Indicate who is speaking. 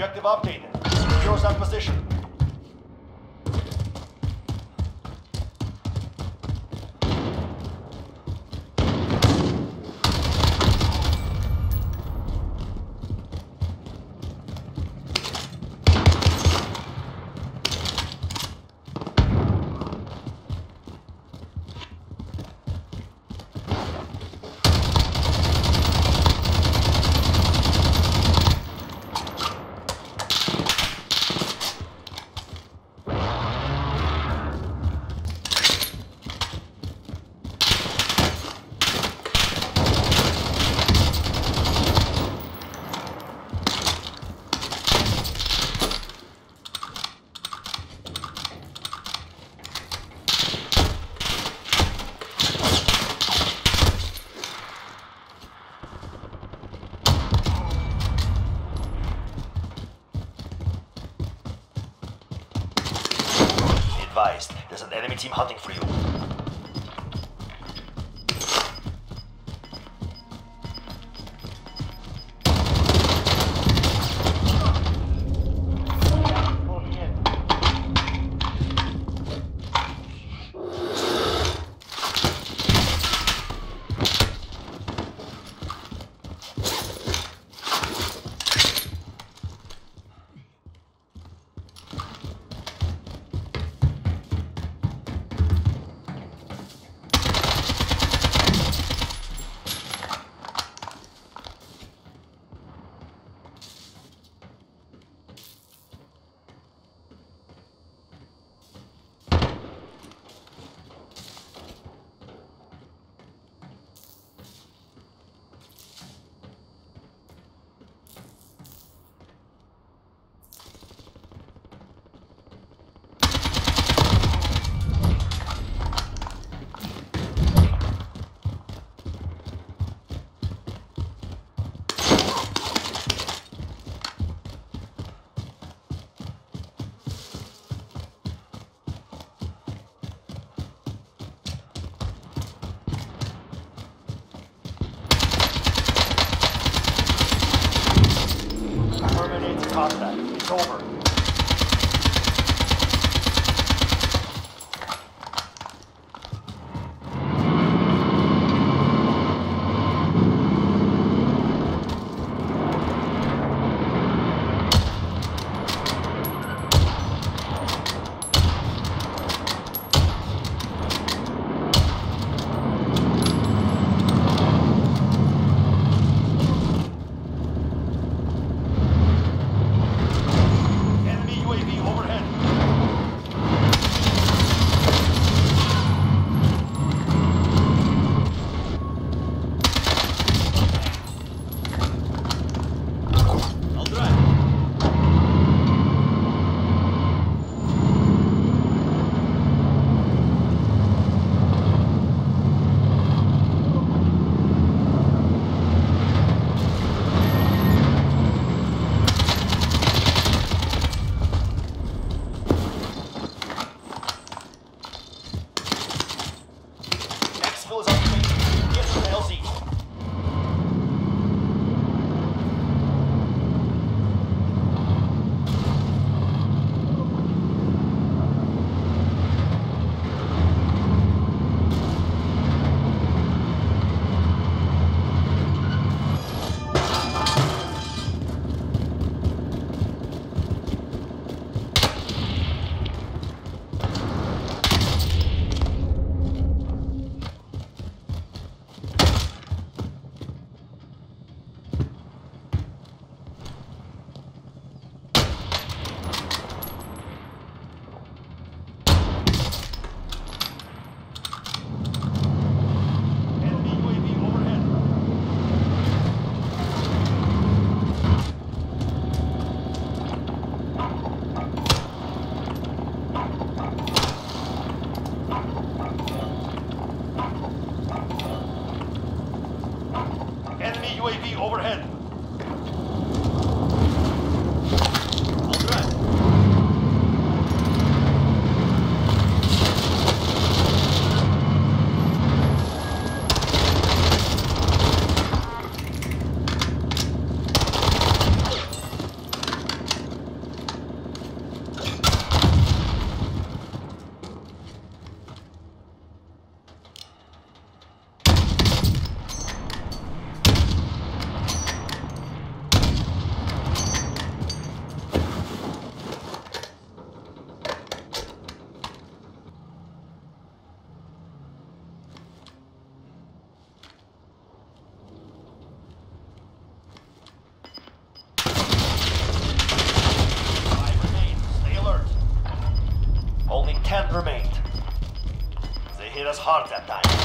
Speaker 1: Objective updated. Secure that position. Advised, there's an enemy team hunting for you. Contact. It's over. UAV overhead. Remained. They hit us hard that time.